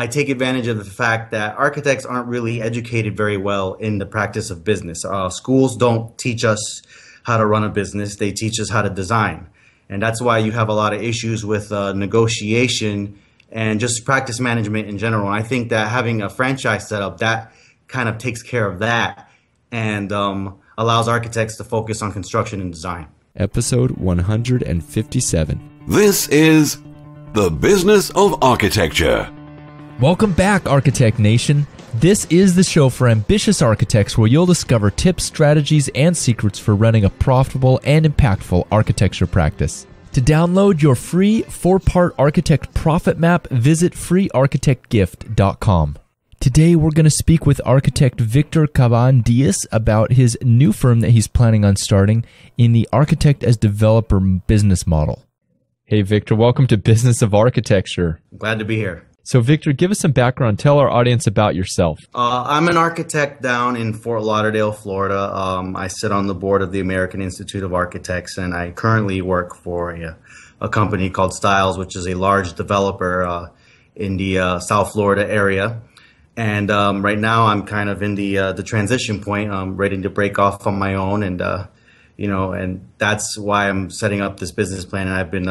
I take advantage of the fact that architects aren't really educated very well in the practice of business. Uh, schools don't teach us how to run a business, they teach us how to design. And that's why you have a lot of issues with uh, negotiation and just practice management in general. And I think that having a franchise set up, that kind of takes care of that and um, allows architects to focus on construction and design. Episode 157. This is The Business of Architecture. Welcome back, Architect Nation. This is the show for ambitious architects where you'll discover tips, strategies, and secrets for running a profitable and impactful architecture practice. To download your free four part architect profit map, visit freearchitectgift.com. Today, we're going to speak with architect Victor Caban Diaz about his new firm that he's planning on starting in the architect as developer business model. Hey, Victor, welcome to Business of Architecture. Glad to be here. So, Victor, give us some background. Tell our audience about yourself. Uh, I'm an architect down in Fort Lauderdale, Florida. Um, I sit on the board of the American Institute of Architects, and I currently work for a, a company called Stiles, which is a large developer uh, in the uh, South Florida area. And um, right now, I'm kind of in the uh, the transition point. I'm ready to break off on my own, and uh, you know, and that's why I'm setting up this business plan. And I've been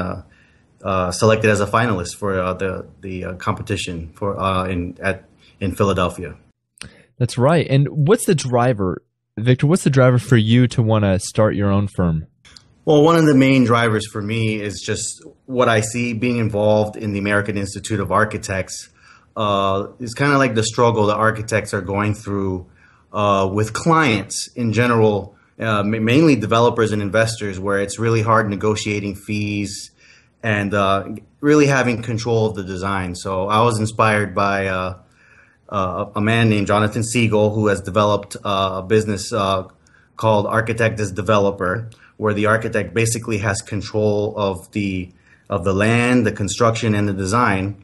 uh, uh, selected as a finalist for uh, the the uh, competition for uh, in at in Philadelphia. That's right. And what's the driver, Victor? What's the driver for you to want to start your own firm? Well, one of the main drivers for me is just what I see being involved in the American Institute of Architects. Uh, is kind of like the struggle that architects are going through uh, with clients in general, mainly developers and investors, where it's really hard negotiating fees and uh, really having control of the design. So I was inspired by uh, uh, a man named Jonathan Segal who has developed uh, a business uh, called Architect as Developer, where the architect basically has control of the of the land, the construction, and the design.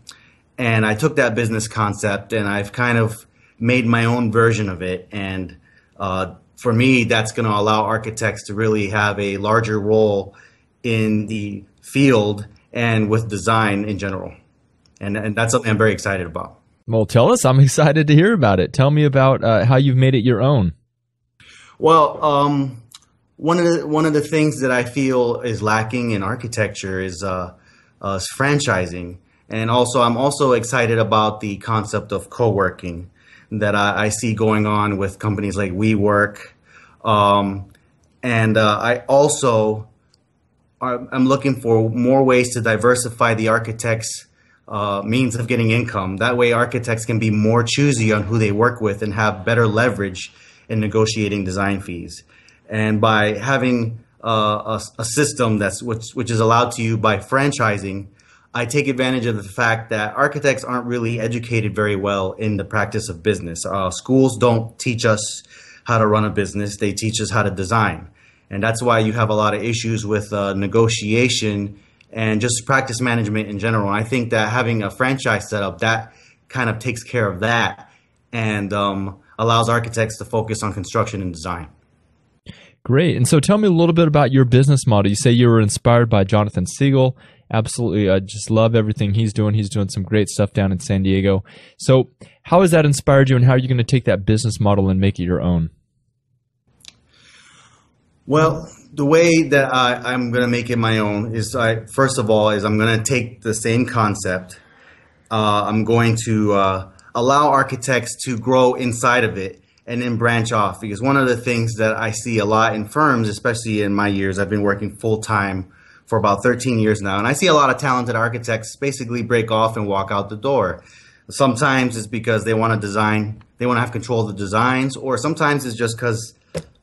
And I took that business concept and I've kind of made my own version of it. And uh, for me, that's going to allow architects to really have a larger role in the field and with design in general. And, and that's something I'm very excited about. Well, tell us. I'm excited to hear about it. Tell me about uh, how you've made it your own. Well, um, one of the one of the things that I feel is lacking in architecture is uh, uh, franchising, and also I'm also excited about the concept of co-working that I, I see going on with companies like WeWork, um, and uh, I also I'm looking for more ways to diversify the architect's uh, means of getting income. That way, architects can be more choosy on who they work with and have better leverage in negotiating design fees. And by having uh, a, a, system that's which, which is allowed to you by franchising, I take advantage of the fact that architects aren't really educated very well in the practice of business. Uh, schools don't teach us how to run a business; they teach us how to design and that's why you have a lot of issues with uh, negotiation and just practice management in general. And I think that having a franchise setup that kind of takes care of that and um, allows architects to focus on construction and design. Great. And so tell me a little bit about your business model. You say you were inspired by Jonathan Segal. Absolutely. I just love everything he's doing. He's doing some great stuff down in San Diego. So, how has that inspired you, and how are you going to take that business model and make it your own? Well, the way that I, am going to make it my own is, I, first of all, is I'm going to take the same concept. Uh, I'm going to uh, allow architects to grow inside of it and then branch off. Because one of the things that I see a lot in firms, especially in my years, I've been working full time for about 13 years now, and I see a lot of talented architects basically break off and walk out the door. Sometimes it's because they want to design, they want to have control of the designs, or sometimes it's just because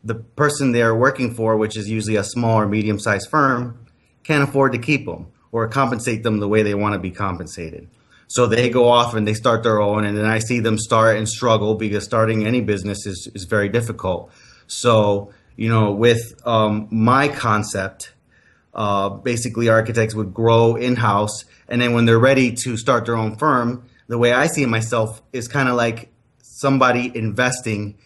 the person they're working for, which is usually a small or medium sized firm, can't afford to keep them or compensate them the way they want to be compensated. So they go off and they start their own, and then I see them start and struggle because starting any business is, is very difficult. So, you know, with um, my concept, uh, basically architects would grow in house, and then when they're ready to start their own firm, the way I see myself is kind of like somebody investing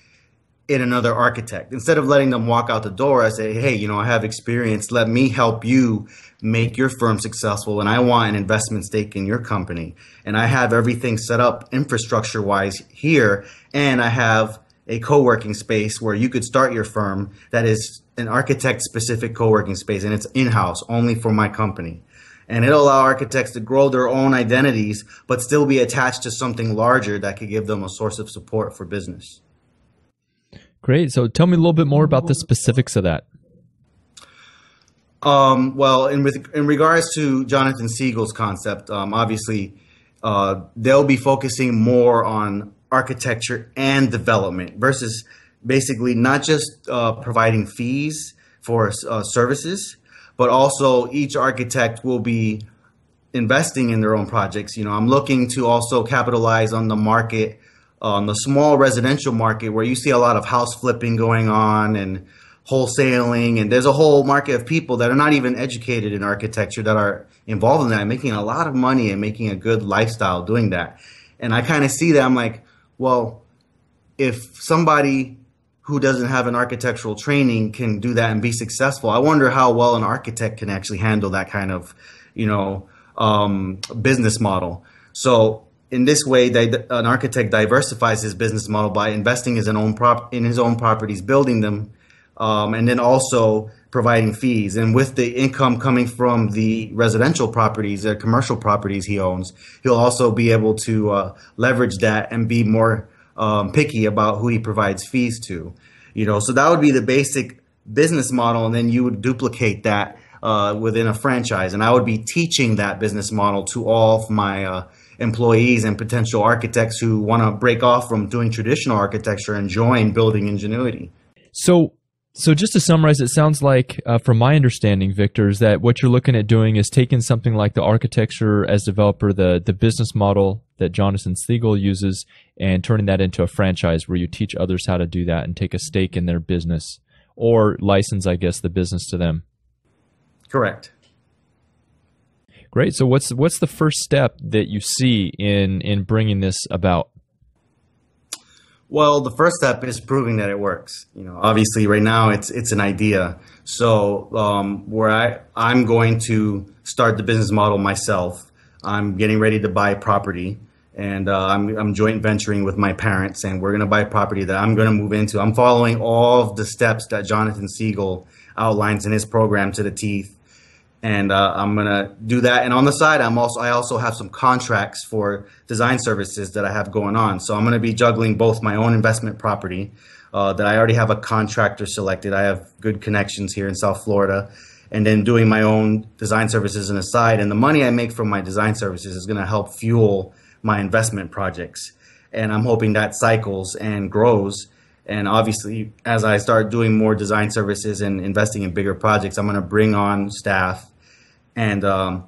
in another architect. Instead of letting them walk out the door, I say, hey, you know, I have experience. Let me help you make your firm successful. And I want an investment stake in your company. And I have everything set up infrastructure wise here. And I have a co working space where you could start your firm that is an architect specific co working space. And it's in house only for my company. And it'll allow architects to grow their own identities, but still be attached to something larger that could give them a source of support for business. Great. So tell me a little bit more about the specifics of that. Um, well, in with in regards to Jonathan Segal's concept, um, obviously uh, they'll be focusing more on architecture and development versus basically not just uh, providing fees for uh, services, but also each architect will be investing in their own projects. You know, I'm looking to also capitalize on the market on the small residential market where you see a lot of house flipping going on and wholesaling and there's a whole market of people that are not even educated in architecture that are involved in that making a lot of money and making a good lifestyle doing that. And i kind of see that i'm like well if somebody who doesn't have an architectural training can do that and be successful i wonder how well an architect can actually handle that kind of you know um, business model. So in this way, an architect diversifies his business model by investing in his own prop, in his own properties, building them, um, and then also providing fees. And with the income coming from the residential properties, the commercial properties he owns, he'll also be able to uh, leverage that and be more um, picky about who he provides fees to. You know, so that would be the basic business model, and then you would duplicate that uh, within a franchise. And I would be teaching that business model to all of my uh, employees and potential architects who want to break off from doing traditional architecture and join building ingenuity. So, so just to summarize, it sounds like, uh, from my understanding, Victor, is that what you're looking at doing is taking something like the architecture as developer, the the business model that Jonathan Segal uses, and turning that into a franchise where you teach others how to do that and take a stake in their business or license, I guess, the business to them. Correct. Great. So what's what's the first step that you see in in bringing this about? Well, the first step is proving that it works. You know, obviously, right now it's it's an idea. So um, where I I'm going to start the business model myself. I'm getting ready to buy property, and uh, I'm I'm joint venturing with my parents, and we're going to buy property that I'm going to move into. I'm following all of the steps that Jonathan Segal outlines in his program to the teeth and uh, I'm gonna do that. And on the side, I'm also I also have some contracts for design services that I have going on. So I'm gonna be juggling both my own investment property uh, that I already have a contractor selected. I have good connections here in South Florida, and then doing my own design services on the side. And the money I make from my design services is gonna help fuel my investment projects. And I'm hoping that cycles and grows. And obviously, as I start doing more design services and investing in bigger projects, I'm going to bring on staff and um,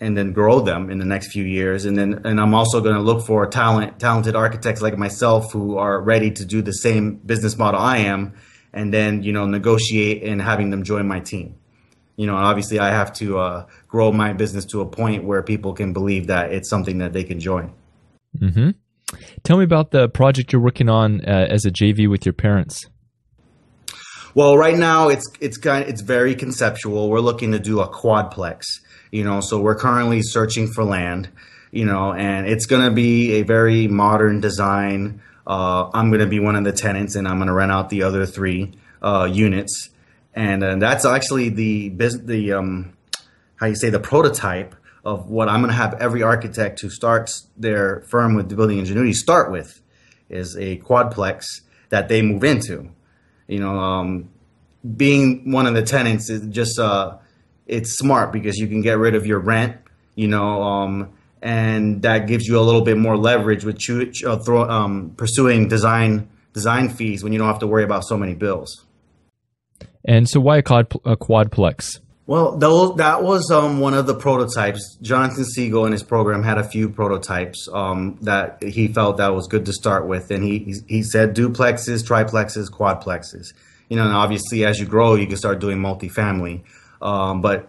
and then grow them in the next few years. And then and I'm also going to look for talent, talented architects like myself who are ready to do the same business model I am, and then you know negotiate and having them join my team. You know, obviously I have to uh, grow my business to a point where people can believe that it's something that they can join. Mm-hmm. Tell me about the project you're working on uh, as a JV with your parents. Well, right now it's it's kind of, it's very conceptual. We're looking to do a quadplex, you know. So we're currently searching for land, you know, and it's going to be a very modern design. Uh, I'm going to be one of the tenants, and I'm going to rent out the other three uh, units, and, and that's actually the the um, how you say the prototype of what I'm going to have every architect who starts their firm with building ingenuity start with is a quadplex that they move into you know, um, being one of the tenants is just uh, it's smart because you can get rid of your rent, you know, um, and that gives you a little bit more leverage with uh, throw, um, pursuing design design fees when you don't have to worry about so many bills. And so, why a, quad, a quadplex? Well, those, that was um, one of the prototypes. Jonathan Segal in his program had a few prototypes um, that he felt that was good to start with, and he he said duplexes, triplexes, quadplexes. You know, and obviously as you grow, you can start doing multifamily. Um, but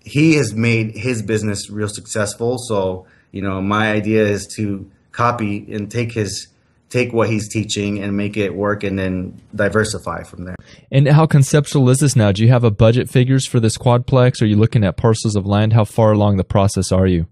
he has made his business real successful. So you know, my idea is to copy and take his take what he's teaching and make it work and then diversify from there. And how conceptual is this now? Do you have a budget figures for this quadplex? Are you looking at parcels of land? How far along the process are you?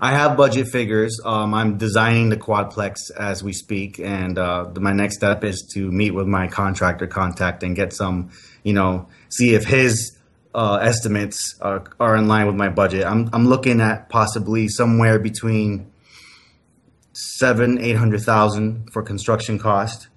I have budget figures. Um, I'm designing the quadplex as we speak, and uh, my next step is to meet with my contractor contact and get some, you know, see if his uh, estimates are, are in line with my budget. I'm I'm looking at possibly somewhere between seven eight hundred thousand for construction cost.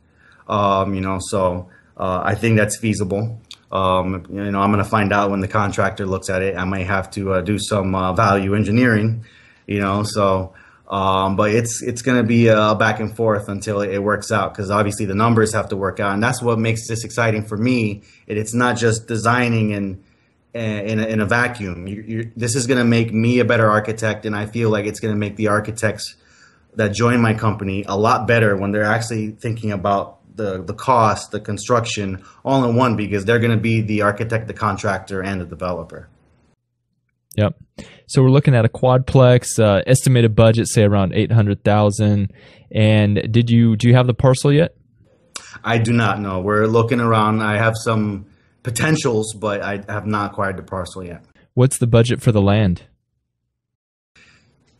Um, you know, so uh, I think that's feasible. Um, you know, I'm going to find out when the contractor looks at it. I might have to uh, do some uh, value engineering you know. So, um, but it's it's going to be a back and forth until it, works out because obviously the numbers have to work out, and that's what makes this exciting for me. It, it's not just designing and in a, in a vacuum. You, this is going to make me a better architect, and I feel like it's going to make the architects that join my company a lot better when they're actually thinking about the the cost, the construction, all in one because they're going to be the architect, the contractor, and the developer. Yep. So we're looking at a quadplex, uh, estimated budget, say around eight hundred thousand. And did you do you have the parcel yet? I do not know. We're looking around. I have some potentials, but I have not acquired the parcel yet. What's the budget for the land?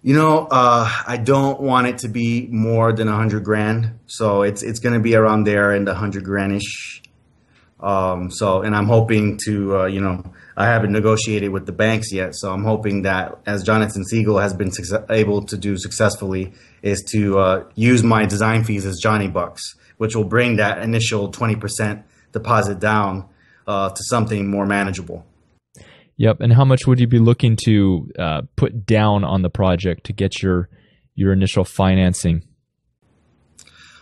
You know, uh, I don't want it to be more than a hundred grand, so it's it's going to be around there in the hundred grandish. Um, so, and I'm hoping to, uh, you know, I haven't negotiated with the banks yet, so I'm hoping that as Jonathan Segal has been able to do successfully, is to uh, use my design fees as Johnny Bucks, which will bring that initial 20% deposit down uh, to something more manageable. Yep. And how much would you be looking to uh, put down on the project to get your your initial financing?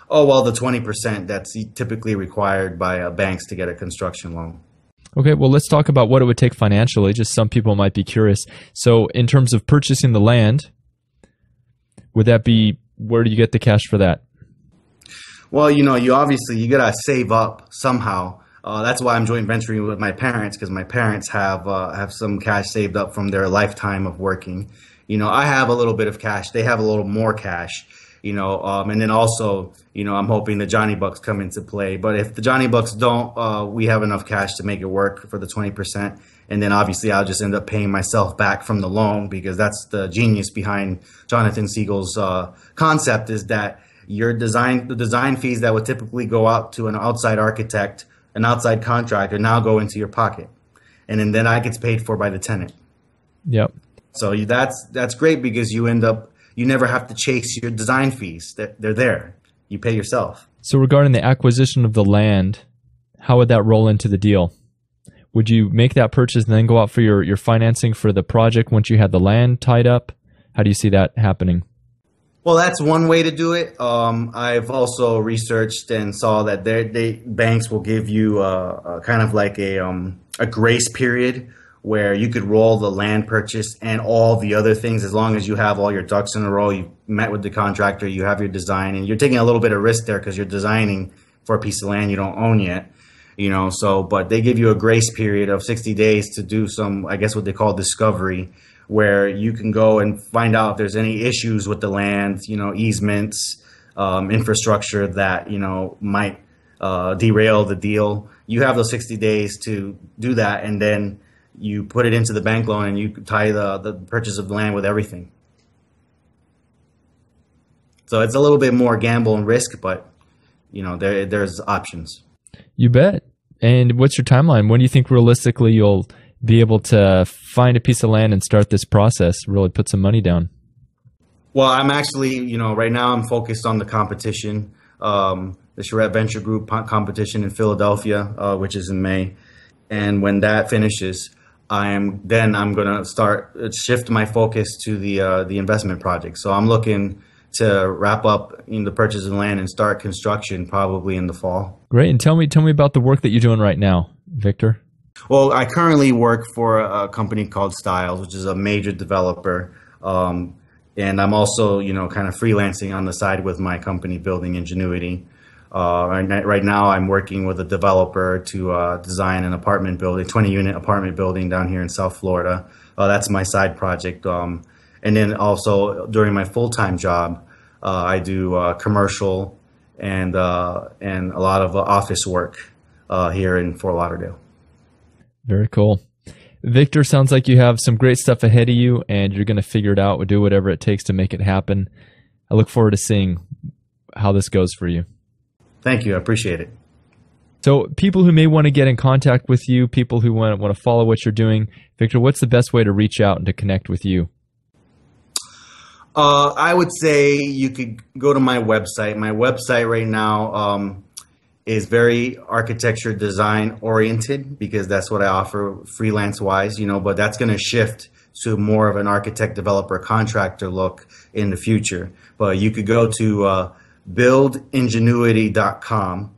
Oh well, the 20% that's typically required by uh, banks to get a construction loan. Okay, well, let's talk about what it would take financially. Just some people might be curious. So, in terms of purchasing the land, would that be where do you get the cash for that? Well, you know, you obviously you gotta save up somehow. Uh, that's why I'm joint venturing with my parents because my parents have uh, have some cash saved up from their lifetime of working. You know, I have a little bit of cash; they have a little more cash you know, um, and then also, you know, I'm hoping the Johnny Bucks come into play. But if the Johnny Bucks don't, uh, we have enough cash to make it work for the 20%. And then obviously I'll just end up paying myself back from the loan because that's the genius behind Jonathan Segal's uh, concept is that your design, the design fees that would typically go out to an outside architect, an outside contractor now go into your pocket. And then, then that gets paid for by the tenant. Yep. So you, that's, that's great because you end up you never have to chase your design fees. They're, they're there. You pay yourself. So regarding the acquisition of the land, how would that roll into the deal? Would you make that purchase and then go out for your, your financing for the project once you had the land tied up? How do you see that happening? Well, that's one way to do it. Um, I've also researched and saw that they banks will give you a, a kind of like a um, a grace period where you could roll the land purchase and all the other things as long as you have all your ducks in a row. You met with the contractor, you have your design, and you're taking a little bit of risk there because you're designing for a piece of land you don't own yet. You know, so but they give you a grace period of 60 days to do some, I guess, what they call discovery, where you can go and find out if there's any issues with the land, you know, easements, um, infrastructure that you know might uh, derail the deal. You have those 60 days to do that, and then you put it into the bank loan and you tie the, the purchase of the land with everything. So it's a little bit more gamble and risk, but you know there there's options. You bet. And what's your timeline? When do you think realistically you'll be able to find a piece of land and start this process? Really put some money down. Well, I'm actually, you know, right now I'm focused on the competition, um, the Charrette Venture Group competition in Philadelphia, uh, which is in May. And when that finishes, I am then I'm going to start uh, shift my focus to the uh, the investment project. So I'm looking to wrap up in the purchase of land and start construction probably in the fall. Great, and tell me tell me about the work that you're doing right now, Victor. Well, I currently work for a company called Stiles, which is a major developer. Um, and I'm also, you know, kind of freelancing on the side with my company, Building Ingenuity. Uh, right, now, I'm working with a developer to uh, design an apartment building, 20 unit apartment building down here in South Florida. Uh, that's my side project. Um, and then also during my full time job, uh, I do uh, commercial and uh, and a lot of office work here in Fort Lauderdale. Very cool. Victor, sounds like you have some great stuff ahead of you, and you're going to figure it out or do whatever it takes to make it happen. I look forward to seeing how this goes for you. Thank you. I appreciate it. So, people who may want to get in contact with you, people who want, want to follow what you're doing, Victor, what's the best way to reach out and to connect with you? Uh, I would say you could go to my website. My website right now um, is very architecture design oriented because that's what I offer freelance wise, you know, but that's going to shift to more of an architect, developer, contractor look in the future. But you could go to uh, buildingenuity.com.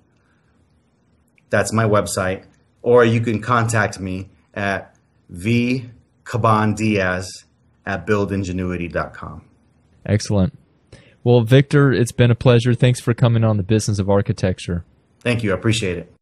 That's my website. Or you can contact me at vcabandiaz at buildingenuity.com. Excellent. Well, Victor, it's been a pleasure. Thanks for coming on the business of architecture. Thank you. I appreciate it.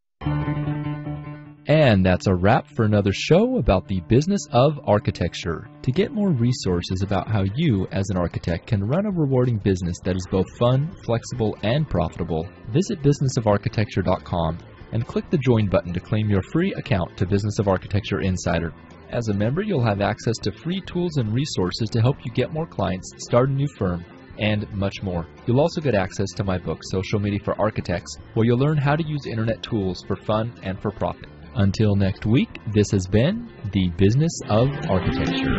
And that's a wrap for another show about the business of architecture. To get more resources about how you, as an architect, can run a rewarding business that is both fun, flexible, and profitable, visit businessofarchitecture.com and click the join button to claim your free account to Business of Architecture Insider. As a member, you'll have access to free tools and resources to help you get more clients, start a new firm, and much more. You'll also get access to my book, Social Media for Architects, where you'll learn how to use internet tools for fun and for profit. Until next week, this has been The Business of Architecture.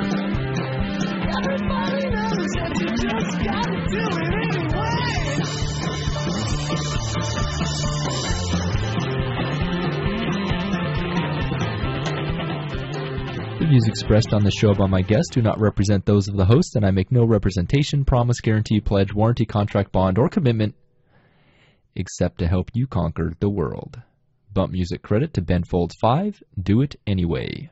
Views expressed on the show by my guests do not represent those of the host, and I make no representation, promise, guarantee, pledge, warranty, contract, bond, or commitment except to help you conquer the world. Bump music credit to Ben Folds 5, Do It Anyway.